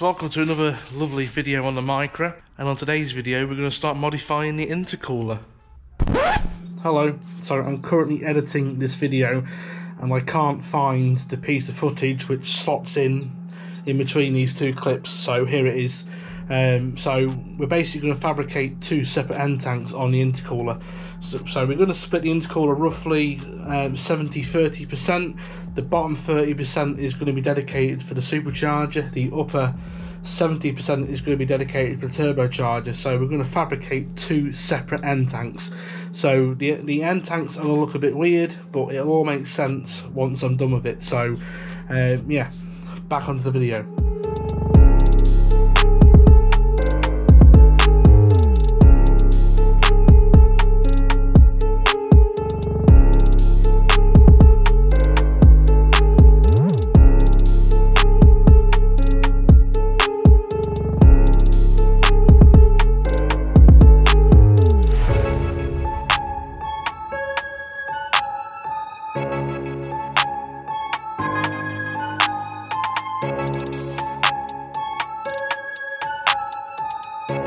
Welcome to another lovely video on the Micra and on today's video we're going to start modifying the intercooler. Hello, so I'm currently editing this video and I can't find the piece of footage which slots in in between these two clips so here it is. Um, so we're basically going to fabricate two separate end tanks on the intercooler. So, so we're going to split the intercooler roughly 70-30%. Um, the bottom 30% is going to be dedicated for the supercharger. The upper 70% is going to be dedicated for the turbocharger. So we're going to fabricate two separate end tanks. So the, the end tanks are going to look a bit weird, but it'll all make sense once I'm done with it. So um, yeah, back onto the video.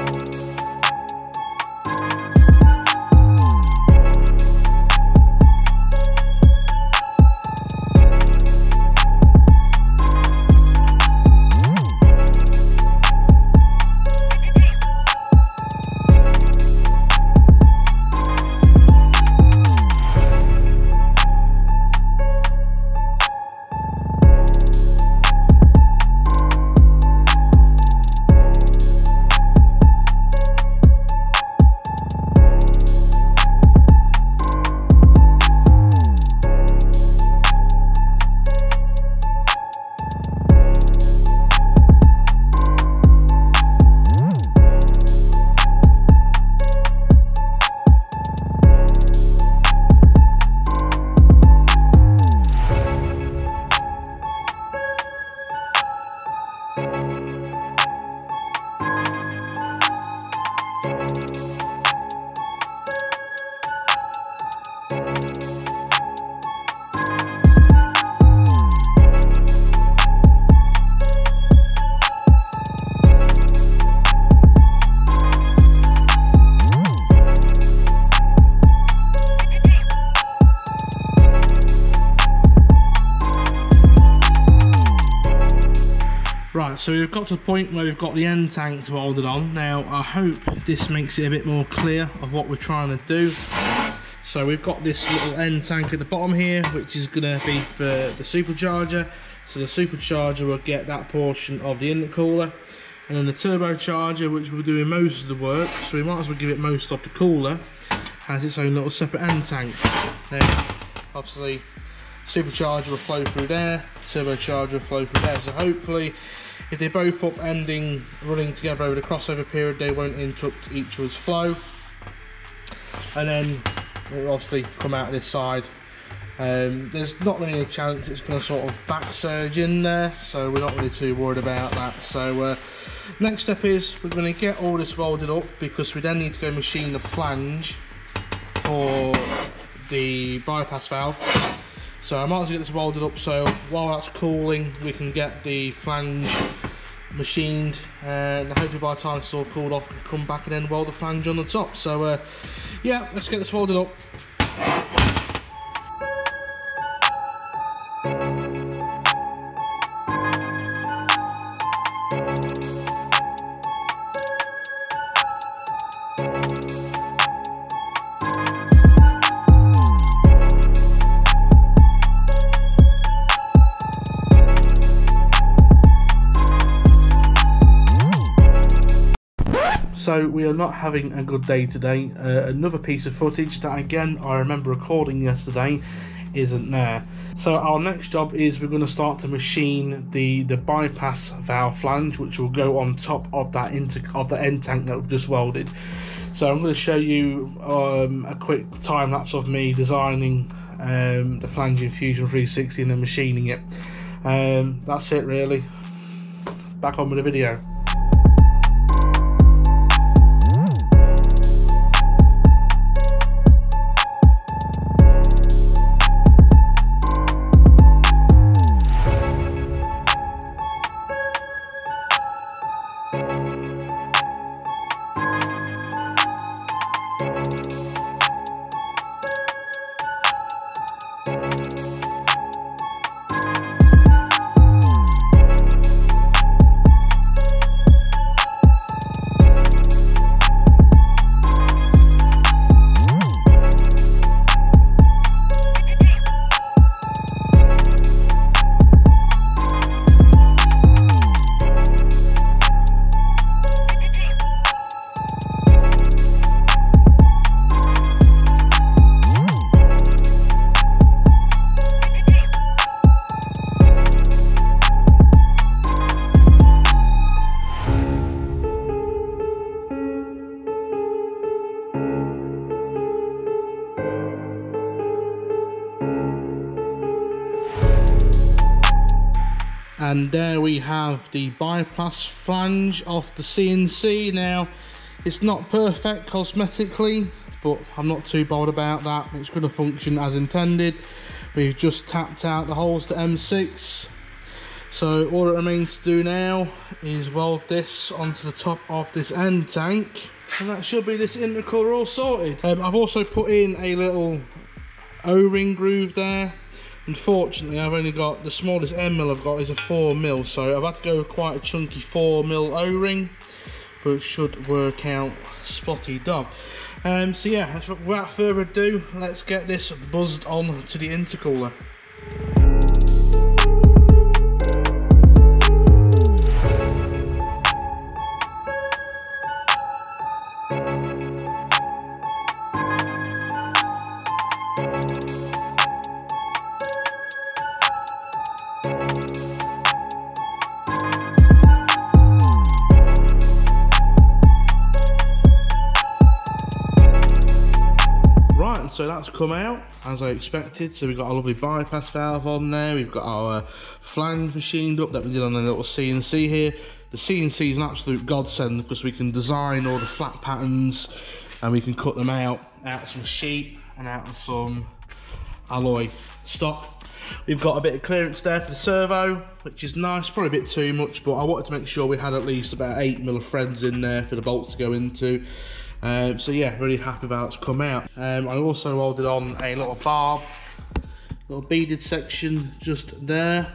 Right, so we've got to the point where we've got the end tanks welded on. Now, I hope this makes it a bit more clear of what we're trying to do. So we've got this little end tank at the bottom here, which is going to be for the supercharger. So the supercharger will get that portion of the intercooler. And then the turbocharger, which will doing most of the work, so we might as well give it most of the cooler, has its own little separate end tank. Now, obviously, supercharger will flow through there, turbocharger will flow through there. So hopefully if they're both up ending running together over the crossover period they won't interrupt each other's flow. And then it'll obviously come out of this side. Um, there's not really a chance it's going to sort of back surge in there so we're not really too worried about that. So uh, next step is we're going to get all this welded up because we then need to go machine the flange for the bypass valve so I might as well get this welded up so while that's cooling we can get the flange machined and hopefully by the time it's all cooled off we can come back and then weld the flange on the top. So uh, yeah, let's get this welded up. So we are not having a good day today. Uh, another piece of footage that again I remember recording yesterday isn't there. So our next job is we're going to start to machine the the bypass valve flange, which will go on top of that inter of the end tank that we've just welded. So I'm going to show you um, a quick time lapse of me designing um, the flange in Fusion 360 and then machining it. Um, that's it really. Back on with the video. And there we have the bypass flange off the CNC. Now, it's not perfect cosmetically, but I'm not too bothered about that. It's going to function as intended. We've just tapped out the holes to M6. So all it remains to do now is weld this onto the top of this end tank. And that should be this intercooler all sorted. Um, I've also put in a little O-ring groove there. Unfortunately, I've only got, the smallest end mill I've got is a 4 mil, so I've had to go with quite a chunky 4 mil O-ring, but it should work out spotty dog. Um, so yeah, without further ado, let's get this buzzed on to the intercooler. So that's come out as I expected. So we've got a lovely bypass valve on there. We've got our uh, flange machined up that we did on the little CNC here. The CNC is an absolute godsend because we can design all the flat patterns and we can cut them out, out of some sheet and out of some alloy stock. We've got a bit of clearance there for the servo, which is nice, probably a bit too much, but I wanted to make sure we had at least about eight mil of threads in there for the bolts to go into. Um, so yeah, really happy about it's come out. Um, I also welded on a little barb, little beaded section just there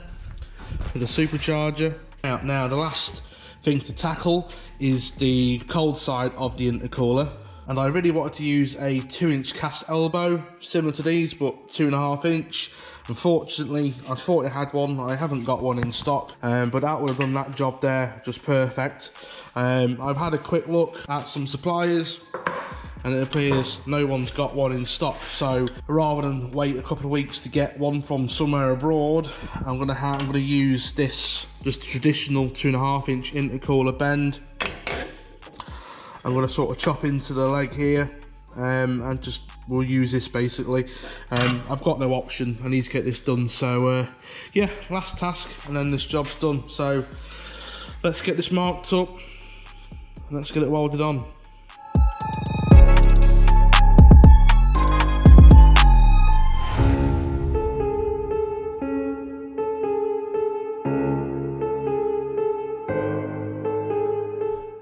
for the supercharger. Now, now the last thing to tackle is the cold side of the intercooler. And I really wanted to use a two inch cast elbow, similar to these, but two and a half inch. Unfortunately, I thought I had one. I haven't got one in stock, um, but that would have done that job there just perfect. Um, I've had a quick look at some suppliers and it appears no one's got one in stock. So rather than wait a couple of weeks to get one from somewhere abroad, I'm gonna I'm gonna use this just traditional two and a half inch intercooler bend. I'm gonna sort of chop into the leg here um, and just we'll use this basically. Um, I've got no option. I need to get this done. So uh, yeah, last task and then this job's done. So let's get this marked up let's get it welded on.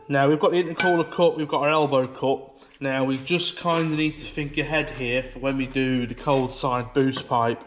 Now we've got the intercooler cut, we've got our elbow cut. Now we just kind of need to think ahead here for when we do the cold side boost pipe.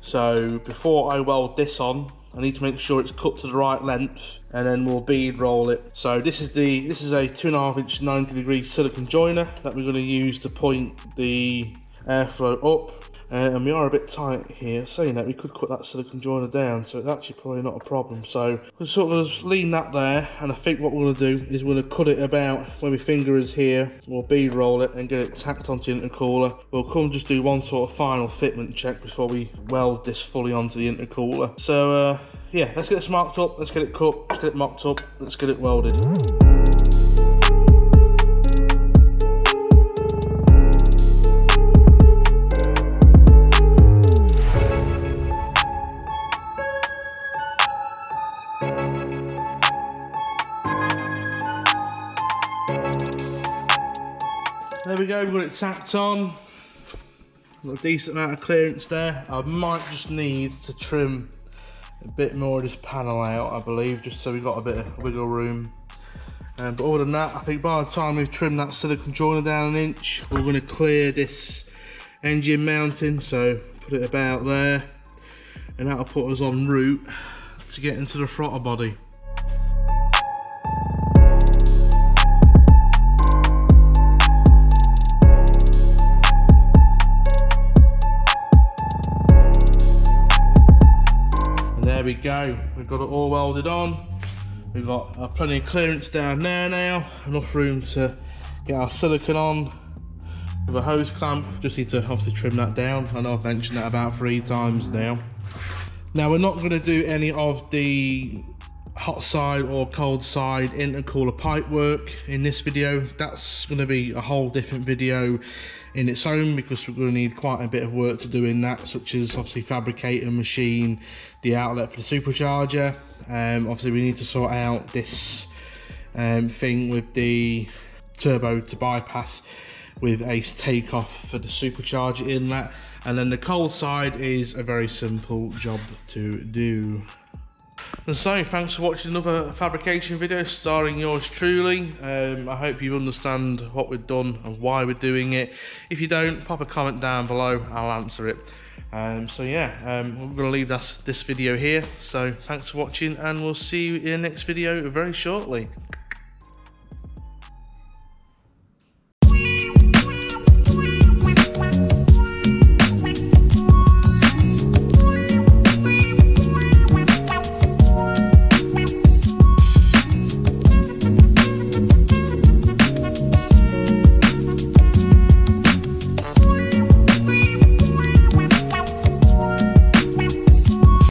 So before I weld this on, I need to make sure it's cut to the right length and then we'll bead roll it. So this is the this is a two and a half inch 90 degree silicon joiner that we're going to use to point the airflow up uh, and we are a bit tight here. Saying that, we could cut that silicon joiner down, so it's actually probably not a problem. So we'll sort of lean that there, and I think what we're going to do is we're going to cut it about where my finger is here. We'll bead roll it and get it tacked onto the intercooler. We'll come just do one sort of final fitment check before we weld this fully onto the intercooler. So uh, yeah, let's get this marked up, let's get it cut, let's get it mocked up, let's get it welded. Go, we've got it tacked on. Got a decent amount of clearance there. I might just need to trim a bit more of this panel out, I believe, just so we've got a bit of wiggle room. Um, but other than that, I think by the time we've trimmed that silicon joiner down an inch, we're going to clear this engine mounting, so put it about there, and that'll put us on route to get into the throttle body. We go. We've got it all welded on. We've got uh, plenty of clearance down there now. Enough room to get our silicon on with a hose clamp. Just need to obviously trim that down. I know I've mentioned that about three times now. Now we're not going to do any of the hot side or cold side intercooler pipe work. In this video that's going to be a whole different video in its own because we're going to need quite a bit of work to do in that such as obviously fabricate and machine the outlet for the supercharger. Um, obviously we need to sort out this um, thing with the turbo to bypass with a takeoff for the supercharger inlet and then the cold side is a very simple job to do and so thanks for watching another fabrication video starring yours truly. Um, I hope you understand what we've done and why we're doing it. If you don't pop a comment down below. I'll answer it. Um, so yeah um, we're going to leave this, this video here. So thanks for watching and we'll see you in the next video very shortly